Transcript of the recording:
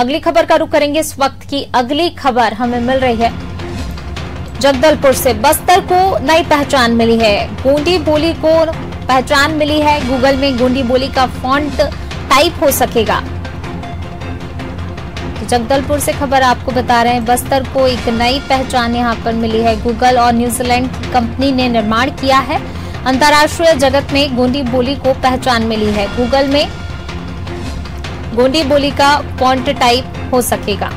अगली खबर का रुख करेंगे इस वक्त की अगली खबर हमें मिल रही है। जगदलपुर से बस्तर को नई पहचान मिली है। गोंडी बोली को पहचान मिली है। गूगल में गोंडी बोली का फॉन्ट टाइप हो सकेगा। तो जगदलपुर से खबर आपको बता रहे हैं, बस्तर को एक नई पहचान यहाँ पर मिली है। गूगल और न्यूजीलैंड की कंपनी ने निर्माण किया है। अंतर्राष्ट्रीय जगत में गोंडी बोली को पहचान मिली है। गूगल में गोंडी बोली का फॉन्ट टाइप हो सकेगा।